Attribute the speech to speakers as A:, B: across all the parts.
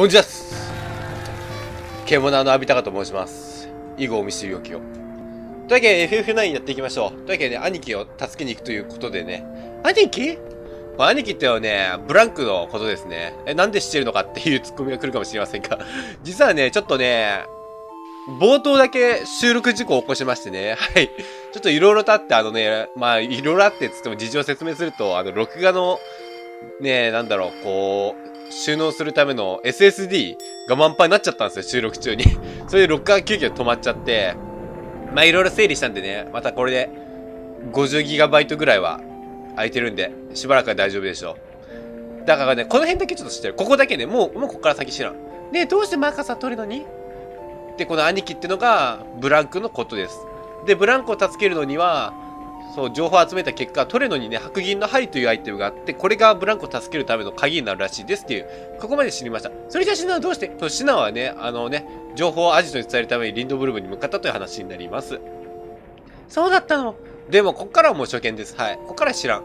A: ゴンジャス獣の浴びたかと申します。以後お見知りおきを。というわけで FF9 やっていきましょう。というわけでね、兄貴を助けに行くということでね。兄貴？これ兄貴ってのはね、ブランクのことですね。え、なんで知ってるのかっていうツッコミが来るかもしれませんが。実はね、ちょっとね、冒頭だけ収録事故を起こしましてね。はい。ちょっといろいろとあって、あのね、まあ、いろいろあってつっても事情を説明すると、あの、録画の、ね、なんだろう、こう、収納するための SSD が満杯になっちゃったんですよ、収録中に。それで録画急遽止まっちゃって、まあ、いろいろ整理したんでね、またこれで 50GB ぐらいは空いてるんで、しばらくは大丈夫でしょう。だからね、この辺だけちょっと知ってる。ここだけね、もう、もうここから先知らん。ね、どうしてマーカスは取るのに？で、この兄貴ってのが、ブランクのことです。で、ブランクを助けるのには、そう、情報を集めた結果、トレノにね、白銀の針というアイテムがあって、これがブランクを助けるための鍵になるらしいですっていう、ここまで知りました。それじゃあシナはどうして？このシナはね、あのね、情報をアジトに伝えるためにリンドブルームに向かったという話になります。そうだったの？でも、こっからはもう初見です。はい。こっからは知らん。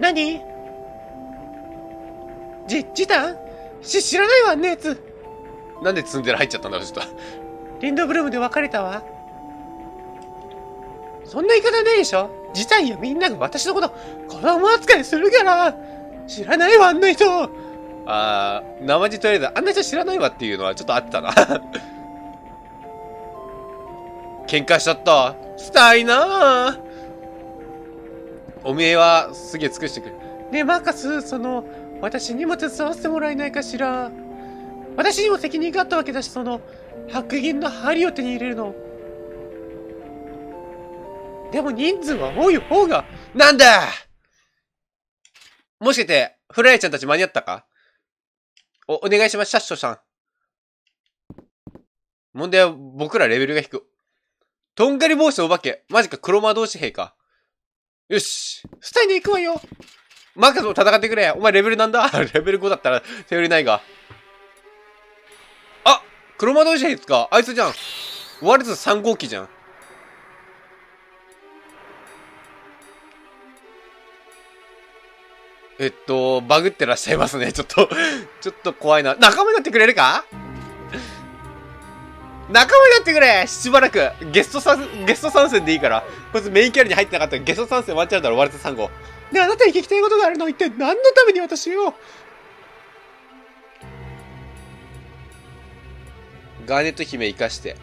A: 何？じ、ジタンし、知らないわ、ねえつ。なんでツンデレ入っちゃったんだろう、ちょっと。リンドブルームで別れたわ。そんな言い方ないでしょ？ジタンやみんなが私のこと、子供扱いするから。知らないわ、あんな人。あー、生地とりあえず、あんな人知らないわっていうのはちょっとあったな。喧嘩しちゃった。したいなぁ。おめえはすげえ尽くしてくる。ねえ、マーカス、その、私にも手伝わせてもらえないかしら。私にも責任があったわけだし、その、白銀の針を手に入れるの。でも人数は多い方が。なんだもしかして、フライちゃんたち間に合ったか？お、お願いします、シャッショさん。問題は僕らレベルが低い。とんがり帽子のお化け。マジか、黒魔導士兵か。よし。スタイに行くわよ。マーカスも戦ってくれ。お前レベルなんだ？レベル5だったら頼りないが。あ黒魔導士兵ですか？あいつじゃん。ワルツ3号機じゃん。えっと、バグってらっしゃいますね。ちょっと、ちょっと怖いな。仲間になってくれるか？仲間になってくれしばらくゲストさんゲスト参戦でいいから。こいつメインキャラに入ってなかったらゲスト参戦ワンチャンだろ、ワルツ3号。ねあなたに聞きたいことがあるの一体何のために私を？ガーネット姫生かして。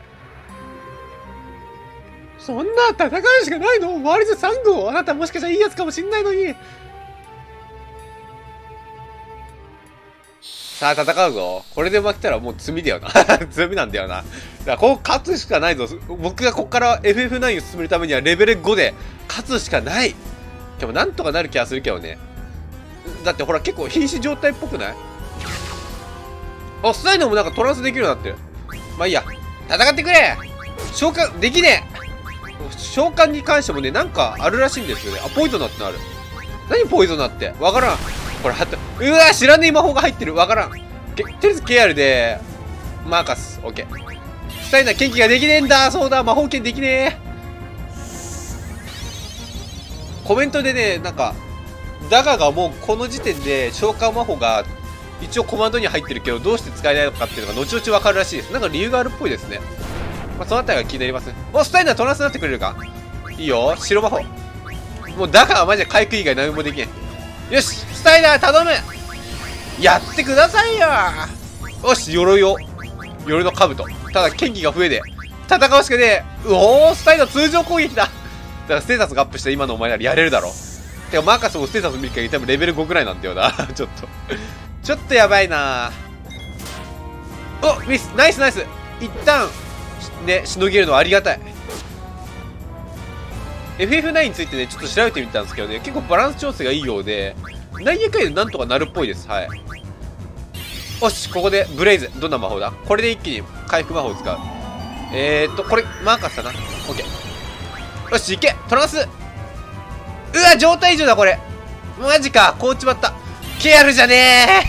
A: そんな戦うしかないの？ワルツ3号あなたもしかしたらいいやつかもしんないのにさあ戦うぞ。これで負けたらもう罪だよな。罪なんだよな。だからこう勝つしかないぞ。僕がここから FF9 を進めるためにはレベル5で勝つしかない。でもなんとかなる気がするけどね。だってほら結構瀕死状態っぽくない？あ、スタイノもなんかトランスできるようになってる。まあいいや。戦ってくれ召喚できねえ召喚に関してもね、なんかあるらしいんですよね。あ、ポイゾナってのある。何ポイゾナってわからん。これ、はった。うわ知らねえ魔法が入ってる。わからん。とりあえず KR で、マーカス。オッケー。スタイナー元気ができねえんだそうだ魔法剣できねえコメントでね、なんか、ダガがもうこの時点で召喚魔法が一応コマンドに入ってるけど、どうして使えないのかっていうのが後々わかるらしいです。なんか理由があるっぽいですね。まあ、そのあたりが気になりますね。お、スタイナートランスになってくれるかいいよ。白魔法。もうダガはマジで回復以外何もできん。よしスタイナー頼む。やってくださいよ。よし鎧を。鎧の兜。ただ剣技が増えで戦うしかねえ。うおースタイナー通常攻撃だ。だからステータスがアップして今のお前ならやれるだろ。てかマーカスもステータス見る限り多分レベル5ぐらいなんだよな。ちょっと。ちょっとやばいな。おミス。ナイスナイス。一旦ねしのげるのはありがたい。FF9 についてね、ちょっと調べてみたんですけどね、結構バランス調整がいいようで、何やかんやなんとかなるっぽいです。はい。よし、ここでブレイズ。どんな魔法だ？これで一気に回復魔法を使う。えーっと、これ、マーカスだな。オッケー。よし、いけトランスうわ、状態異常だ、これ。マジか、こうちまった。ケアルじゃね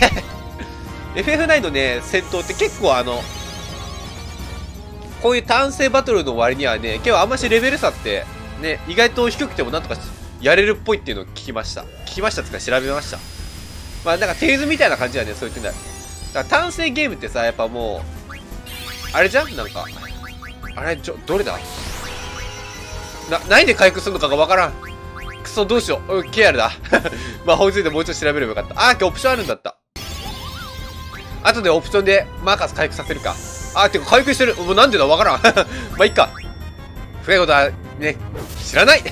A: ー !FF9 のね、戦闘って結構あの、こういう単性バトルの割にはね、結構あんましレベル差って、ね、意外と低くてもなんとかやれるっぽいっていうのを聞きました。聞きましたつか調べました。まあなんかテイズみたいな感じだね、そう言ってんだ。だから単性ゲームってさ、やっぱもう、あれじゃん？なんか。あれ、ちょ、どれだ？な、何で回復するのかがわからん。くそ、どうしよう。うん、ケアだ。魔法についてもうちょっと調べればよかった。あー、オプションあるんだった。後でオプションでマーカス回復させるか。あー、てか回復してる。もうなんでだ？わからん。まあ、いっか。深いことは、ね、知らない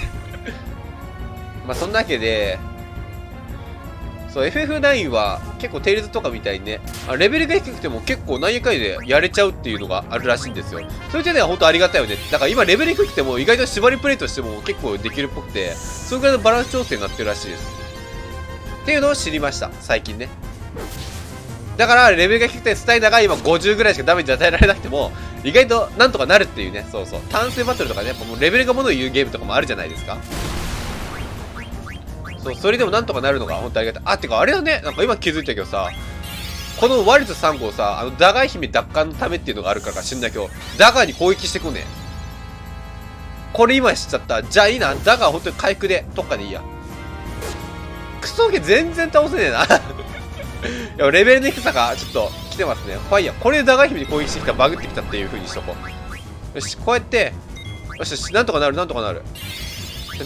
A: まあ、そんなわけで、そう、FF9 は結構テイルズとかみたいにね、レベルが低くても結構何やかんでやれちゃうっていうのがあるらしいんですよ。それでね、ほんとありがたいよね。だから今レベル低くても意外と縛りプレイとしても結構できるっぽくて、そのぐらいのバランス調整になってるらしいです。っていうのを知りました。最近ね。だから、レベルが低くてスタイナーが今50ぐらいしかダメージ与えられなくても、意外となんとかなるっていうね、そうそう。単性バトルとかね、もうレベルがものを言うゲームとかもあるじゃないですか。そう、それでもなんとかなるのが本当ありがたい。あ、てかあれだね、なんか今気づいたけどさ、このワルツ3号さ、あの、ダガイ姫奪還のためっていうのがあるからか知んないけど、ダガーに攻撃してこねこれ今知っちゃった。じゃあいいな。ダガー本当に回復で、特化でいいや。クソゲ全然倒せねえない や、レベルの低さがちょっと来てますね。ファイヤー。これでダガー姫に攻撃してきたバグってきたっていう風にしとこう。よし、こうやって、よしよし、なんとかなる、なんとかなる。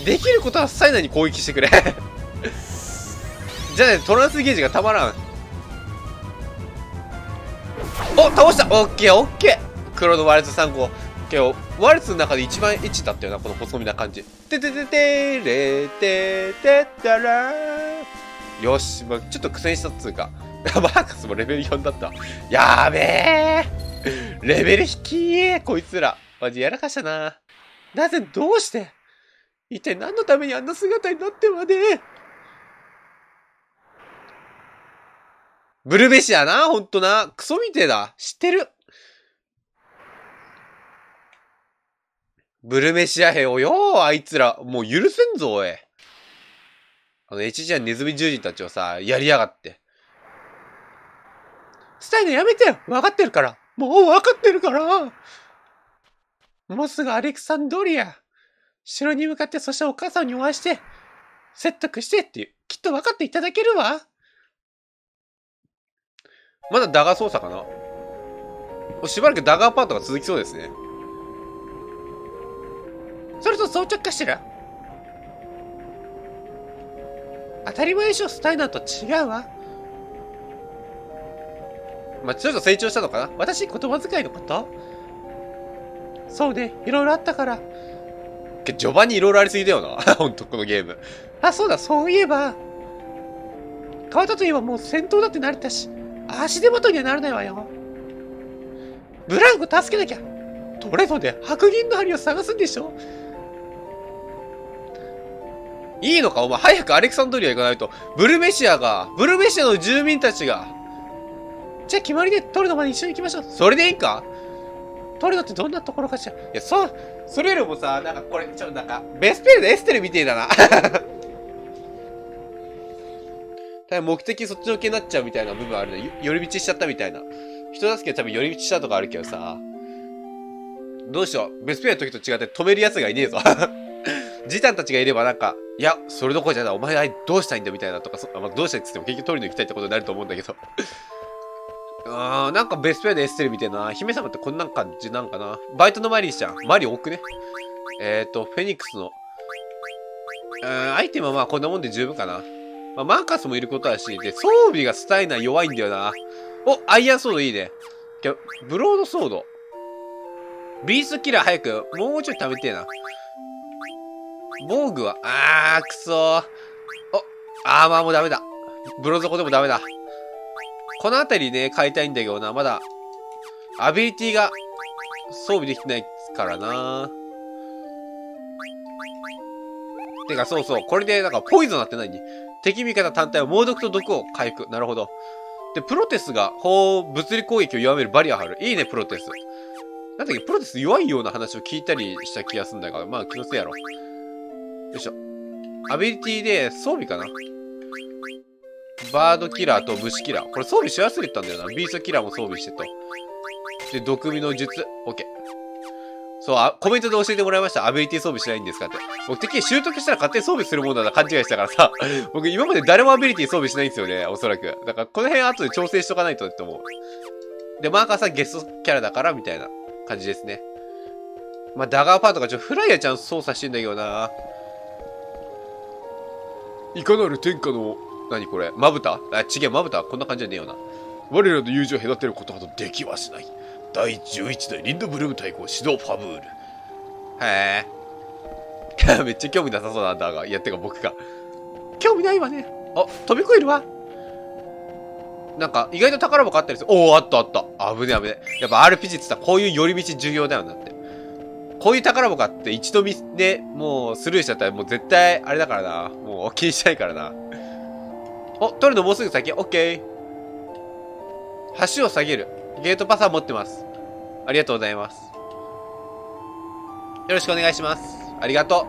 A: できることはサイナに攻撃してくれ じゃあね、トランスゲージがたまらん。お倒したオッケーオッケー黒のワルツ3号。けど、ワルツの中で一番エッチだったよな、この細身な感じ。ててててれててたらよし、ま、ちょっと苦戦したっつうか。マーカスもレベル4だった。やべえレベル低いこいつら。マジやらかしたな。なぜ、どうして？一体何のためにあんな姿になってまで？ブルベシアな、ほんとな？クソみてえだ。知ってる？ブルメシア兵をよ、あいつら。もう許せんぞ、おい。あの、HG ネズミ獣人たちをさ、やりやがって。スタイルやめてよ。分かってるから。もう分かってるから。もうすぐアレクサンドリア。城に向かって、そしてお母さんにお会いして、説得してっていう、きっと分かっていただけるわ。まだダガー操作かな？しばらくダガーパートが続きそうですね。それと装着かしら当たり前でしょ、スタイナーと違うわ。まあ、ちょっと成長したのかな？私、言葉遣いのこと？そうね、いろいろあったから。序盤にいろいろありすぎだよな。ほんと、このゲーム。あ、そうだ、そういえば。川田といえばもう戦闘だって慣れたし、足手まといにはならないわよ。ブランコ助けなきゃ。トレドで白銀の針を探すんでしょ？いいのか？お前早くアレクサンドリア行かないと。ブルメシアが、ブルメシアの住民たちが。じゃあ決まりでトレドまで一緒に行きましょう。それでいいか？トレドってどんなところかしらいや、そう、それよりもさ、なんかこれ、ちょっとなんか、ベスペルでエステルみてえだな。多分目的そっちのけになっちゃうみたいな部分あるね。寄り道しちゃったみたいな。人助け多分寄り道したとかあるけどさ。どうしよう。ベスペルの時と違って止める奴がいねえぞ。ジタンたちがいればなんか、いや、それどころじゃない。お前はどうしたいんだみたいなとか、まあ、どうしたいって言っても結局取りに行きたいってことになると思うんだけど。あー、なんかベストペアでエステルみたいな。姫様ってこんな感じなんかな？バイトのマリーじゃん。マリー多くね？えっ、ー、と、フェニックスの。うん、アイテムはまあこんなもんで十分かな。まあ、マーカスもいることだし、で、装備がスタイナー弱いんだよな。お、アイアンソードいいね。ブロードソード。ビーストキラー早く、もうちょい食べてえな。防具は、あー、くそー。お、あー、まあもダメだ。ブロードコでもダメだ。この辺りね、買いたいんだけどな。まだ、アビリティが装備できてないからな。てか、そうそう。これで、なんか、ポイズンなって何敵味方単体は猛毒と毒を回復。なるほど。で、プロテスが、法、物理攻撃を弱めるバリア張る。いいね、プロテス。なんだっけ、プロテス弱いような話を聞いたりした気がするんだから、まあ気のせいやろ。よいしょ。アビリティで装備かなバードキラーと虫キラー。これ装備し忘れてたんだよな。ビーストキラーも装備してと。で、毒味の術。オッケー。そうあ、コメントで教えてもらいました。アビリティ装備しないんですかって。僕的に習得したら勝手に装備するものだな勘違いしたからさ、僕今まで誰もアビリティ装備しないんですよね、おそらく。だからこの辺後で調整しとかないとって思う。で、マーカーさんゲストキャラだから、みたいな感じですね。まあ、ダガーパーとかちょフライヤーちゃん操作してんだけどな。いかなる天下の、何これ、まぶた？あ、ちげえ、まぶた？こんな感じじゃねえよな。我らの友情を隔てることなどできはしない。第11代リンドブルーム対抗指導ファブール。へえ。めっちゃ興味なさそうなんだが。いや、てか僕が。興味ないわね。あ、飛び越えるわ。なんか、意外と宝箱あったりする。おお、あったあった。危ね危ね。やっぱ RPG って言ったらこういう寄り道重要だよなって。こういう宝箱あって一度見でもうスルーしちゃったらもう絶対あれだからな。もう気にしないからな。お、取るのもうすぐ先。オッケー。橋を下げる。ゲートパスは持ってます。ありがとうございます。よろしくお願いします。ありがと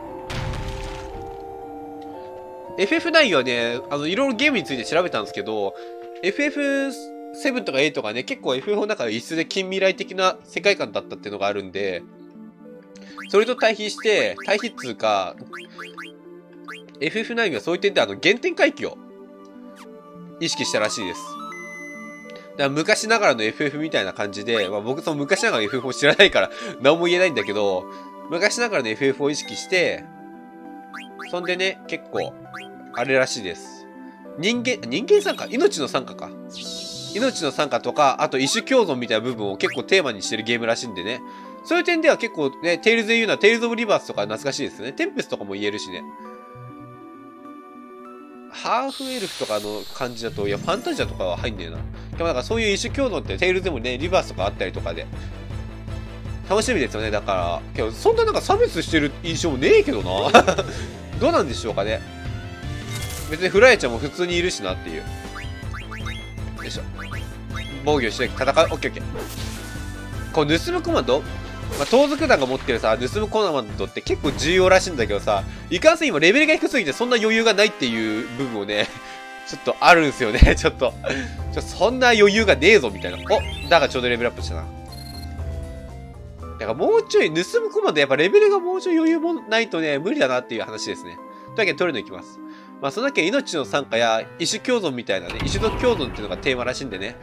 A: う。FF9 はね、あの、いろいろゲームについて調べたんですけど、FF7 とか8とかね、結構 FF の中で一緒で近未来的な世界観だったっていうのがあるんで、それと対比して、対比っつうか、FF9 はそういう点であの原点回帰を意識したらしいです。だから昔ながらの FF みたいな感じで、まあ、僕その昔ながらの FF を知らないから何も言えないんだけど、昔ながらの FF を意識して、そんでね、結構、あれらしいです。人間、人間賛歌？命の賛歌か？命の賛歌とか、あと異種共存みたいな部分を結構テーマにしてるゲームらしいんでね。そういう点では結構ね、テイルズで言うのはテイルズ・オブ・リバースとか懐かしいですね。テンペストかも言えるしね。ハーフエルフとかの感じだと、いや、ファンタジアとかは入んねえな。でもなんかそういう異種共存ってテイルズでもね、リバースとかあったりとかで。楽しみですよね、だから。けど、そんななんか差別してる印象もねえけどな。どうなんでしょうかね。別にフライちゃんも普通にいるしなっていう。よいしょ。防御して戦う。オッケーオッケー。こう、盗むコマンド？まあ、盗賊団が持ってるさ、盗むコナマンドって結構重要らしいんだけどさ、いかんせん今レベルが低すぎてそんな余裕がないっていう部分をね、ちょっとあるんすよね、ちょっと。ちょそんな余裕がねえぞ、みたいな。おだがちょうどレベルアップしたな。だからもうちょい、盗むコマンドやっぱレベルがもうちょい余裕もないとね、無理だなっていう話ですね。というわけで取るのいきます。まあ、そのだけ命の参加や異種共存みたいなね、異種の共存っていうのがテーマらしいんでね。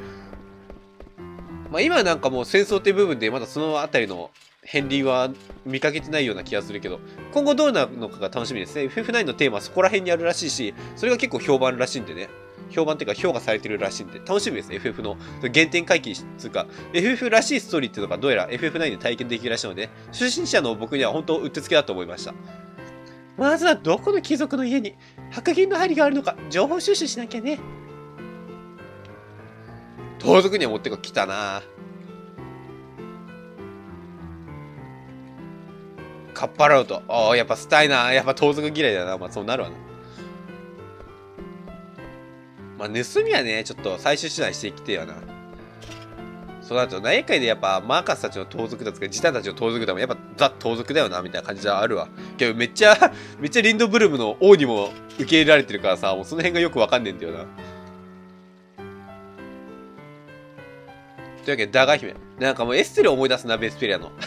A: まあ、今なんかもう戦争っていう部分でまだそのあたりの片鱗は見かけてないような気がするけど、今後どうなるのかが楽しみですね。FF9 のテーマはそこら辺にあるらしいし、それが結構評判らしいんでね。評判っていうか評価されてるらしいんで、楽しみですね、FF の原点回帰つうか、FF らしいストーリーっていうのがどうやら FF9 で体験できるらしいので、初心者の僕には本当うってつけだと思いました。まずはどこの貴族の家に白銀の針があるのか情報収集しなきゃね。盗賊には持ってこ来たなカッパラウト。ああ、やっぱスタイナー。やっぱ盗賊嫌いだな。まあそうなるわな。まあ盗みはね、ちょっと最終手段していきてよな。そうなると、内海でやっぱマーカスたちの盗賊だとか、ジタたちの盗賊だも、やっぱザ盗賊だよな、みたいな感じはあるわ。けどめっちゃめっちゃリンドブルームの王にも受け入れられてるからさ、もうその辺がよくわかんねえんだよな。というわけで、ダガ姫。なんかもうエステル思い出すな、ベスペリアの。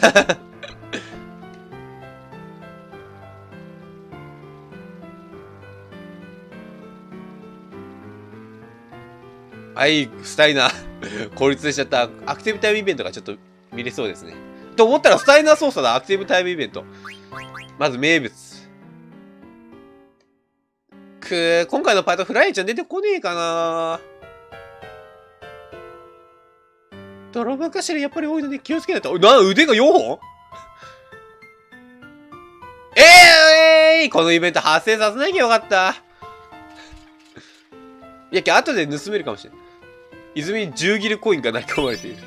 A: はい、スタイナー効率しちゃった。アクティブタイムイベントがちょっと見れそうですね。と思ったらスタイナー操作だ。アクティブタイムイベント。まず名物。く、今回のパートフライちゃん出てこねえかな泥棒頭やっぱり多いので気をつけないと。な、腕が4本？えー、えー、このイベント発生させなきゃよかった。いや、後で盗めるかもしれない。泉に10ギルコインが投げ込まれている。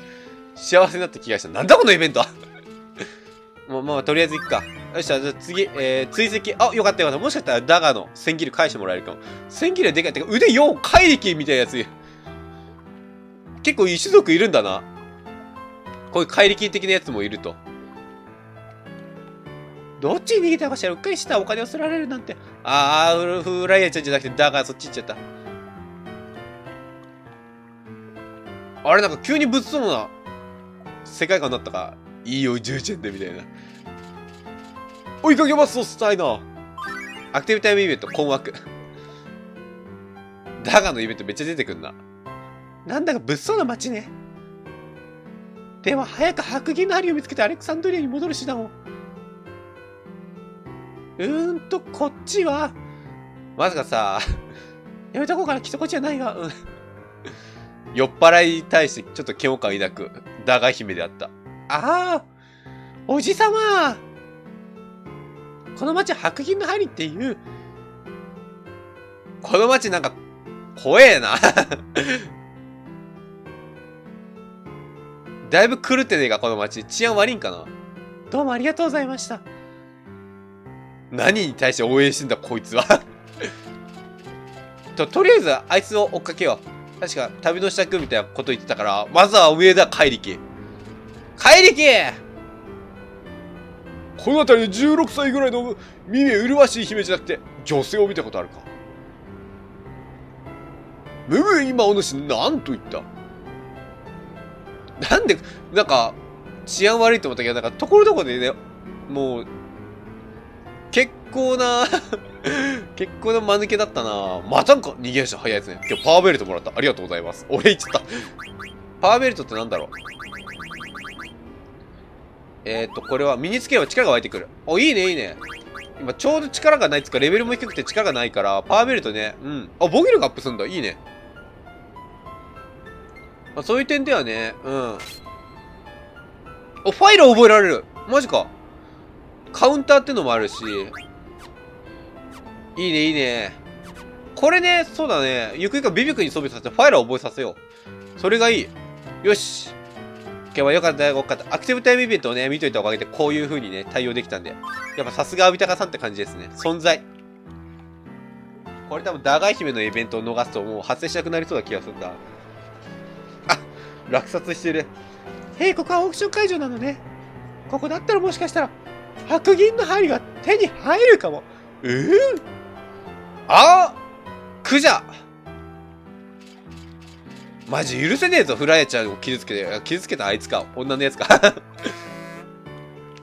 A: 幸せになった気がした。なんだこのイベント？もう、まあ、とりあえず行くか。よっしゃ、じゃあ次、えー、追跡。あ、よかったよかった。もしかしたらダガの1000ギル返してもらえるかも。1000ギルでかい。てか、腕4、怪力みたいなやつ。結構異種族いるんだな。こういう怪力的なやつもいると。どっちに逃げたかしらうっかりしたお金をすられるなんて。あー、フライヤーちゃんじゃなくて、ダガーそっち行っちゃった。あれなんか急に物騒な世界観だったか、いいおじいちゃんだみたいな。追いかけますとスタイナー。アクティブタイムイベント、困惑。ダガのイベントめっちゃ出てくんな。なんだか物騒な街ね。では早く白銀の針を見つけてアレクサンドリアに戻る手段を。うーんと、こっちは。まさかさ、やめとこうかな、来たこっちじゃないわ。うん。酔っ払いに対してちょっと嫌悪感抱く、ダガ姫であった。ああ、おじさまこの町白銀の針っていう。この町なんか、怖えな。だいぶ狂ってねえか、この町。治安悪いんかな？どうもありがとうございました。何に対して応援してんだ、こいつは と。とりあえず、あいつを追っかけよう。確か、旅の支度みたいなこと言ってたから、まずは上田怪力。怪力この辺り16歳ぐらいの耳麗しい姫じゃなくて、女性を見たことあるかむむ今お主、なんと言った？なんで、なんか、治安悪いと思ったけど、なんか、ところどころでね、もう、結構な 結構な間抜けだったなまたんか逃げ足早いやつね。今日パワーベルトもらった。ありがとうございます。俺言っちゃった。パワーベルトってなんだろう？えっ、ー、と、これは身につければ力が湧いてくる。お、いいね、いいね。今ちょうど力がないっつか、レベルも低くて力がないから、パワーベルトね。うん。あ、防御力アップすんだ。いいね。まあ、そういう点ではね、うん。お、ファイル覚えられる。マジか。カウンターってのもあるし。いいね、いいね。これね、そうだね。ゆくゆくビビクに装備させて、ファイラー覚えさせよう。それがいい。よし。今日はよかったよかった。アクティブタイムイベントをね、見といたおかげで、こういう風にね、対応できたんで。やっぱさすがアビタカさんって感じですね。存在。これ多分、ダガイ姫のイベントを逃すともう発生しなくなりそうな気がするんだ。落札してる。へえ、ここはオークション会場なのね。ここだったらもしかしたら、白銀の針が手に入るかも。えー、あクジャマジ許せねえぞ、フライちゃんを傷つけて。傷つけたあいつか。女のやつか。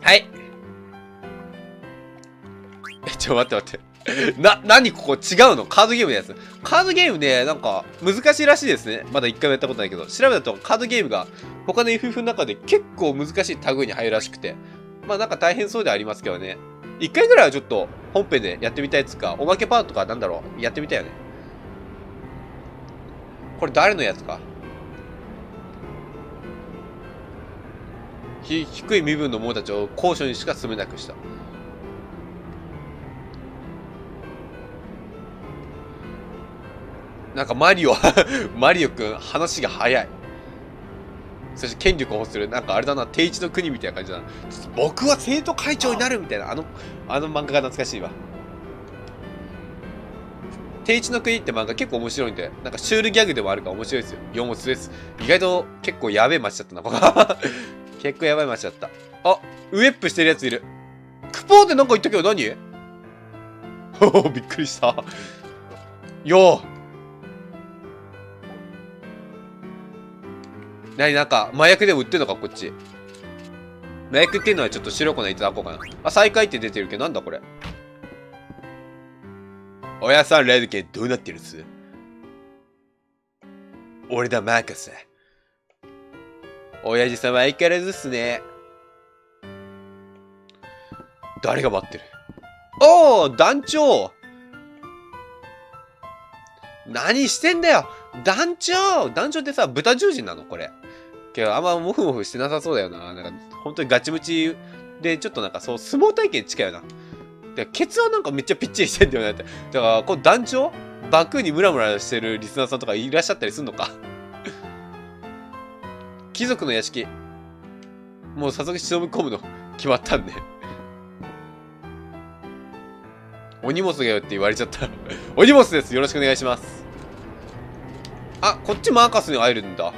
A: はい。え、ちょ、待って待って。な、何ここ違うの？カードゲームのやつ。カードゲームね、なんか、難しいらしいですね。まだ一回もやったことないけど、調べたとカードゲームが、他の FF の中で結構難しい類に入るらしくて。まあなんか大変そうではありますけどね。一回ぐらいはちょっと、本編でやってみたいっつか、おまけパートとかなんだろう、やってみたいよね。これ誰のやつか？低い身分の者たちを高所にしか住めなくした。なんかマリオ マリオくん、話が早い。そして権力を欲する、なんかあれだな、定一の国みたいな感じだな。僕は生徒会長になるみたいな、あの、あの漫画が懐かしいわ。定一の国って漫画結構面白いんで、なんかシュールギャグでもあるから面白いですよ。4物です。意外と結構やべえ街だったな、ここ 結構やばい街だった。あ、ウェップしてるやついる。クポーってなんか言ったけど何？びっくりした。よーなになんか、麻薬でも売ってんのか、こっち。麻薬っていうのはちょっと白粉いただこうかな。あ、再開って出てるけど、なんだこれ。おやさんレードケどうなってるっす？俺だ、マーカス。親父さんは相変わらずっすね。誰が待ってる？おー団長何してんだよ団長団長ってさ、豚十人なの？これ。けど、あんまモフモフしてなさそうだよな。なんか、本当にガチムチで、ちょっとなんかそう、相撲体験近いよな。で、ケツはなんかめっちゃピッチリしてんだよねって。だから、この団長バクにムラムラしてるリスナーさんとかいらっしゃったりすんのか？貴族の屋敷。もう早速忍び込むの決まったんでお荷物がよって言われちゃったお荷物です。よろしくお願いします。あ、こっちマーカスに会えるんだ。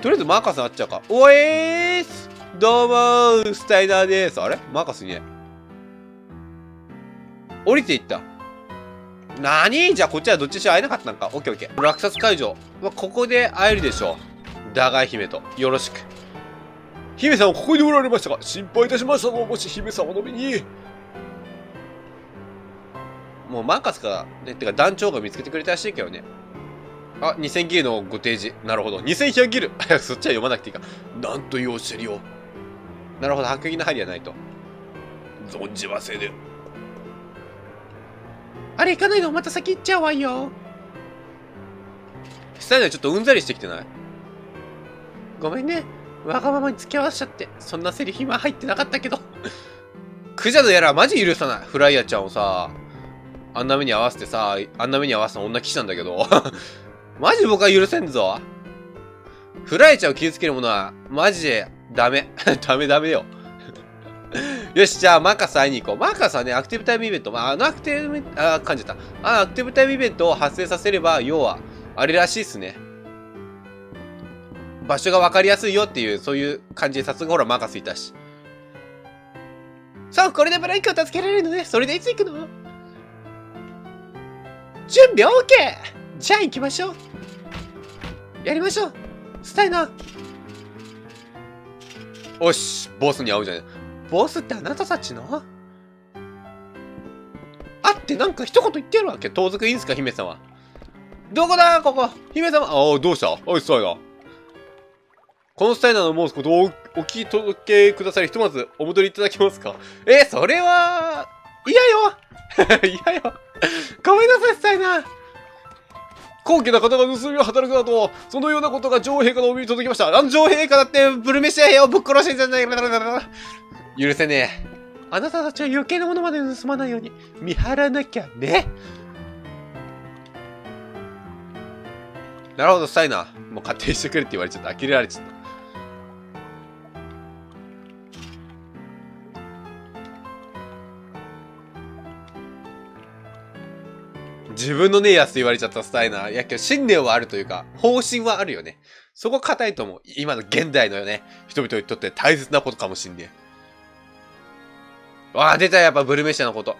A: とりあえずマーカスに会っちゃうか。おえーすどうもースタイナーです。あれ？マーカスにね。降りていった。なにじゃあこっちはどっちにしろ会えなかったんか。オッケーオッケー。落札会場。まあ、ここで会えるでしょう。ダガイ姫と。よろしく。姫様ここにおられましたか？心配いたしましたぞ、もし姫様の身に。もうマーカスか、ね、てか団長が見つけてくれたらしいけどね。あ、2000ギルのご提示。なるほど。2100ギル。そっちは読まなくていいか。なんというおっしゃりを。なるほど。白銀の針はないと。存じませぬ。あれ行かないの？また先行っちゃうわよ。スタイルちょっとうんざりしてきてない？ごめんね。わがままに付き合わせちゃって。そんなセリフ今入ってなかったけど。クジャのやらマジ許さない。フライヤーちゃんをさ、あんな目に合わせてさ、あんな目に合わせた女騎士なんだけど。マジ僕は許せんぞ。フライちゃんを傷つけるものは、マジでダメ。ダメダメよ。よし、じゃあ、マーカス会いに行こう。マーカスはね、アクティブタイムイベント、まあ、あのアクティブ、あ、感じた。あのアクティブタイムイベントを発生させれば、要は、あれらしいっすね。場所が分かりやすいよっていう、そういう感じで、早速ほら、マーカスいたし。そう、これでブランクを助けられるのね。それでいつ行くの？準備 OK! じゃあ行きましょう。やりましょう。スタイナー。おし、ボスに会うじゃない。ボスってあなたたちの？あってなんか一言言ってやるわけ。盗賊いいんすか、姫様。どこだ？ここ姫様ああ、どうした？おい、スタイナー。このスタイナーの申すことをお聞き届けくださり、ひとまずお戻りいただけますか？えそれは、嫌よ 嫌よごめんなさい、スタイナー高貴な方が盗みを働くなと、そのようなことが女王陛下のお耳に届きました。あの女王陛下だってブルメシア兵をぶっ殺してんじゃないか。許せねえ。あなたたちは余計なものまで盗まないように見張らなきゃね。なるほど、したいな。もう勝手にしてくれって言われちゃった。呆れられちゃった。自分のねえやつ言われちゃったスタイナー。いや、けど信念はあるというか、方針はあるよね。そこ硬いと思う。今の現代のよね、人々にとって大切なことかもしんねえ。わあ、出たやっぱブルメシアのこと。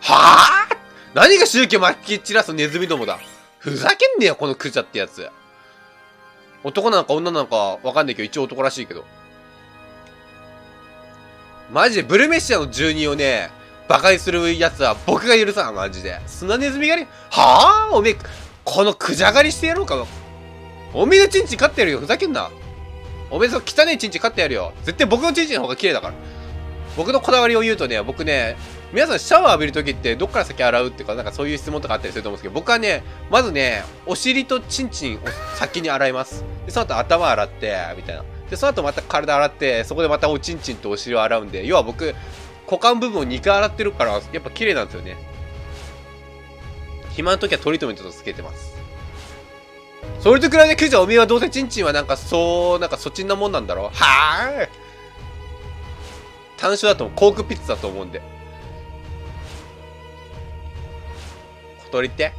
A: はあ？何が宗教巻き散らすネズミどもだ？ふざけんねえよ、このクジャってやつ。男なのか女なのかわかんないけど、一応男らしいけど。マジでブルメシアの住人をね、馬鹿にするやつは僕が許さん、マジで。砂ネズミ狩り？はあ？おめえ、このクジャ狩りしてやろうか。おめえのチンチン飼ってやるよ。ふざけんな。おめえその汚いチンチン飼ってやるよ。絶対僕のチンチンの方が綺麗だから。僕のこだわりを言うとね、僕ね、皆さんシャワー浴びるときってどっから先洗うっていうか、なんかそういう質問とかあったりすると思うんですけど、僕はね、まずね、お尻とチンチンを先に洗います。で、その後頭洗って、みたいな。で、その後また体洗って、そこでまたおちんちんとお尻を洗うんで、要は僕、股間部分を2回洗ってるから、やっぱ綺麗なんですよね。暇な時はトリートメントとつけてます。それとくらいでクジャおめえはどうせチンチンはなんかそう、なんかそっちんなもんなんだろはぁ単勝だとコークピッツだと思うんで。小鳥って？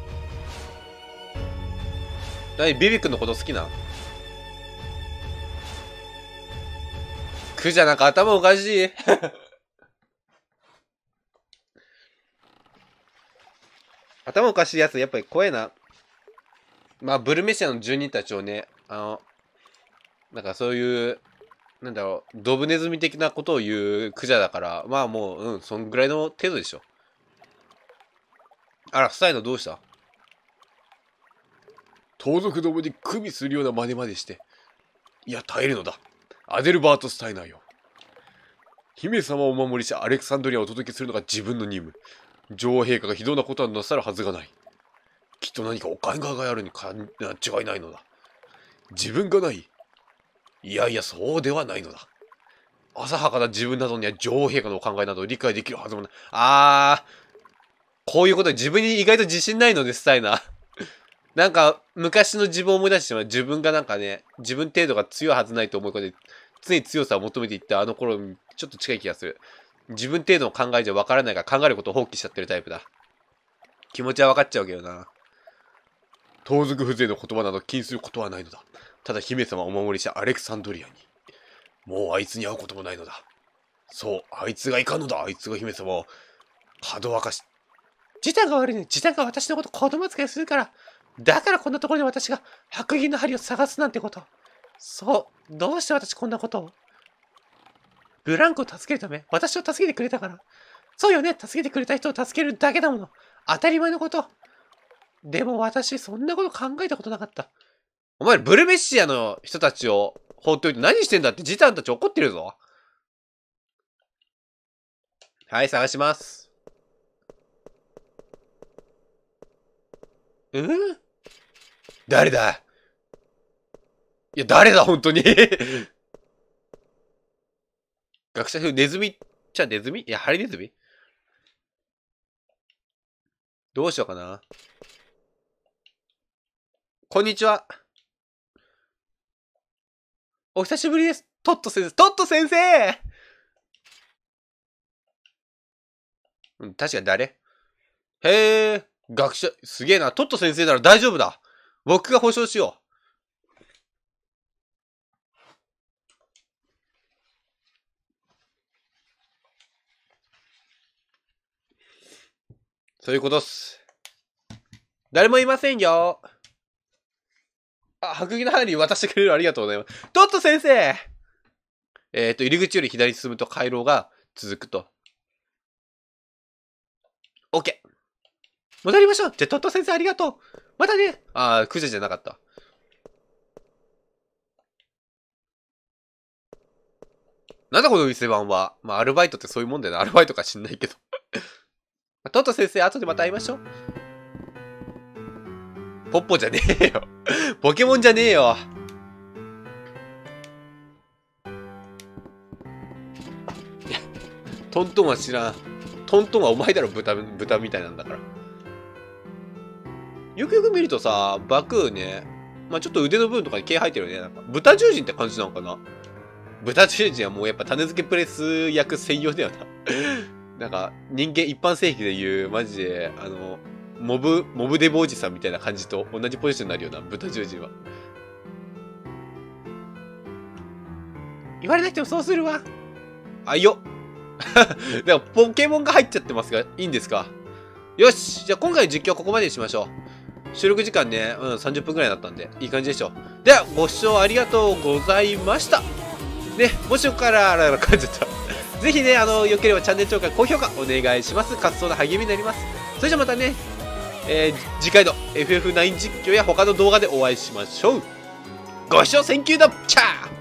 A: 何ビビ君のこと好きな？クジャなんか頭おかしい頭おかしいやつ、やっぱり怖えな。まあ、ブルメシアの住人たちをね、あの、なんかそういう、なんだろう、ドブネズミ的なことを言うクジャだから、まあもう、うん、そんぐらいの程度でしょ。あら、スタイのどうした？盗賊どもに組みするような真似までして。いや、耐えるのだ。アデルバート・スタイナーよ。姫様をお守りしアレクサンドリアをお届けするのが自分の任務。女王陛下が非道なことはなさるはずがない。きっと何かお考えがあるにか違いないのだ。自分がないいやいや、そうではないのだ。浅はかな自分などには女王陛下のお考えなどを理解できるはずもない。あー、こういうことで自分に意外と自信ないのでしたいな。なんか、昔の自分を思い出してしまう。自分がなんかね、自分程度が強いはずないと思うことで、常に強さを求めていったあの頃にちょっと近い気がする。自分程度の考えじゃ分からないから考えることを放棄しちゃってるタイプだ。気持ちは分かっちゃうけどな。盗賊風情の言葉など気にすることはないのだ。ただ姫様をお守りしたアレクサンドリアに。もうあいつに会うこともないのだ。そう、あいつがいかんのだ。あいつが姫様を、かどわかし。時短が悪いね。時短が私のこと子供扱いするから。だからこんなところで私が白銀の針を探すなんてこと。そう。どうして私こんなことを？ブランコを助けるため私を助けてくれたから。そうよね。助けてくれた人を助けるだけだもの。当たり前のこと。でも私、そんなこと考えたことなかった。お前、ブルメシアの人たちを放っておいて何してんだってジタンたち怒ってるぞ。はい、探します。うん？誰だ？いや、誰だ、本当に？学者風ネズミ？じゃネズミ？いや、ハリネズミ？どうしようかな。こんにちは。お久しぶりです。トット先生。トット先生うん、確かに誰？へえ、学者、すげえな。トット先生なら大丈夫だ。僕が保証しよう。そういうことっす。誰もいませんよ。あ、白着の花に渡してくれるありがとうございます。トット先生えっ、ー、と、入り口より左に進むと回廊が続くと。OK。戻りましょう。じゃ、トット先生ありがとう。またね。ああ、クジャじゃなかった。なんだこの店番は。まあ、アルバイトってそういうもんだよな。アルバイトか知んないけどトト先生、後でまた会いましょう。ポッポじゃねえよ。ポケモンじゃねえよ。トントンは知らん。トントンはお前だろ、豚、豚みたいなんだから。よくよく見るとさ、バクーね、まあちょっと腕の部分とかに毛生えてるよね。なんか豚獣人って感じなのかな豚獣人はもうやっぱ種付けプレス役専用だよな。なんか人間一般正規で言う、マジで、あの、モブ、モブデブおじさんみたいな感じと同じポジションになるような豚獣人は。言われなくてもそうするわ。あ、いよ。でもポケモンが入っちゃってますが、いいんですか？よしじゃあ今回の実況はここまでにしましょう。収録時間ね、うん、30分くらいだったんで、いい感じでしょう。では、ご視聴ありがとうございました。ね、もしよかったら、あらら、噛んじゃった。ぜひね、あの、よければチャンネル登録、高評価お願いします。活動の励みになります。それじゃまたね、えー、次回の FF9 実況や他の動画でお会いしましょう。ご視聴 thank you だっちゃ